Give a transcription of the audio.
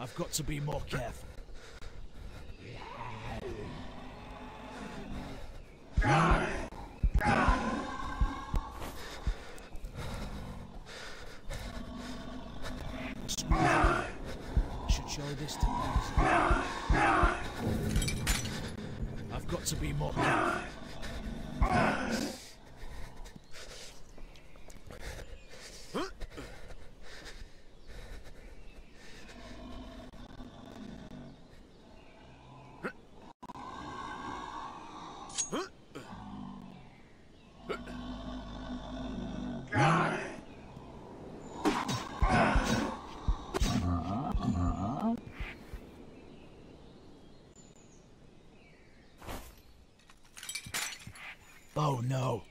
I've got to be more careful. I should show this to Max. I've got to be more careful. Oh no.